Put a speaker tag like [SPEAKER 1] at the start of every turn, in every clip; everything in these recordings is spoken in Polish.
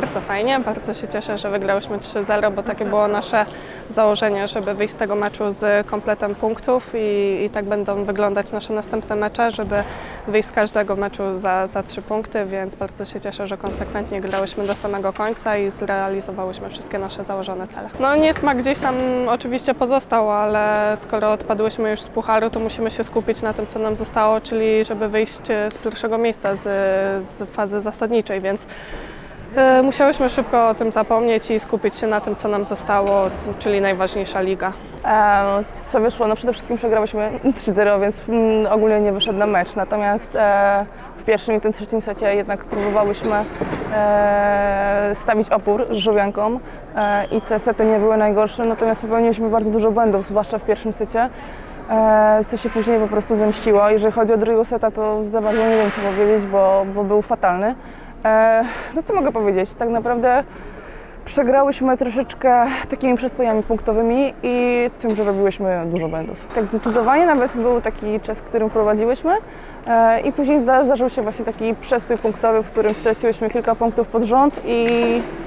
[SPEAKER 1] Bardzo fajnie, bardzo się cieszę, że wygrałyśmy 3-0, bo takie było nasze założenie, żeby wyjść z tego meczu z kompletem punktów i, i tak będą wyglądać nasze następne mecze, żeby wyjść z każdego meczu za, za 3 punkty, więc bardzo się cieszę, że konsekwentnie grałyśmy do samego końca i zrealizowałyśmy wszystkie nasze założone cele. No niesmak gdzieś tam oczywiście pozostał, ale skoro odpadłyśmy już z pucharu, to musimy się skupić na tym, co nam zostało, czyli żeby wyjść z pierwszego miejsca z, z fazy zasadniczej, więc Musiałyśmy szybko o tym zapomnieć i skupić się na tym, co nam zostało, czyli najważniejsza liga.
[SPEAKER 2] E, co wyszło? No przede wszystkim przegrałyśmy 3-0, więc mm, ogólnie nie wyszedł na mecz. Natomiast e, w pierwszym i tym trzecim secie jednak próbowałyśmy e, stawić opór żółwiankom e, i te sety nie były najgorsze, natomiast popełniliśmy bardzo dużo błędów, zwłaszcza w pierwszym secie. e, Co się później po prostu zemściło. Jeżeli chodzi o drugiego seta, to za bardzo nie wiem co powiedzieć, bo, bo był fatalny. E, No co mogę powiedzieć? Tak naprawdę przegrałyśmy troszeczkę takimi przestojami punktowymi i tym, że robiłyśmy dużo błędów. Tak zdecydowanie nawet był taki czas, w którym prowadziłyśmy e, i później zda- zdarzył się właśnie taki przestój punktowy, w którym straciłyśmy kilka punktów pod rząd i,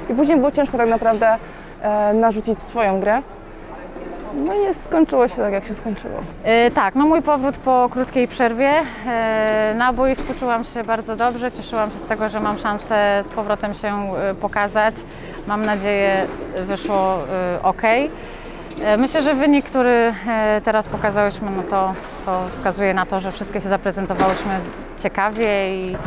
[SPEAKER 2] i później było ciężko tak naprawdę e, narzucić swoją grę. No i skończyło się tak, jak się skończyło.
[SPEAKER 3] E, Tak, no mój powrót po krótkiej przerwie. E, Na boisku czułam się bardzo dobrze, cieszyłam się z tego, że mam szansę z powrotem się e, pokazać. Mam nadzieję, wyszło ok. Myślę, że wynik, który teraz pokazałyśmy, no to, to wskazuje na to, że wszystkie się zaprezentowałyśmy ciekawie i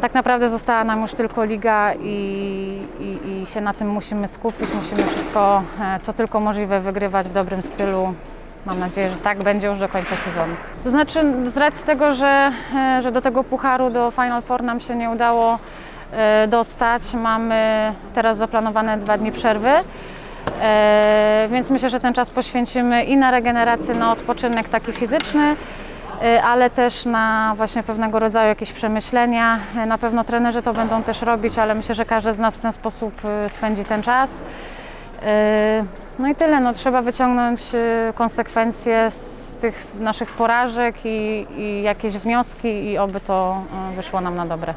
[SPEAKER 3] tak naprawdę została nam już tylko liga i, i, i się na tym musimy skupić. Musimy wszystko, e, co tylko możliwe, wygrywać w dobrym stylu. Mam nadzieję, że tak będzie już do końca sezonu. To znaczy, z racji tego, że, e, że do tego pucharu, do Final Four nam się nie udało e, dostać, mamy teraz zaplanowane dwa dni przerwy. Więc myślę, że ten czas poświęcimy i na regenerację, na odpoczynek taki fizyczny, ale też na właśnie pewnego rodzaju jakieś przemyślenia. Y, Na pewno trenerzy to będą też robić, ale myślę, że każdy z nas w ten sposób y, spędzi ten czas. No i tyle, no, trzeba wyciągnąć konsekwencje z tych naszych porażek i, i jakieś wnioski i oby to wyszło nam na dobre.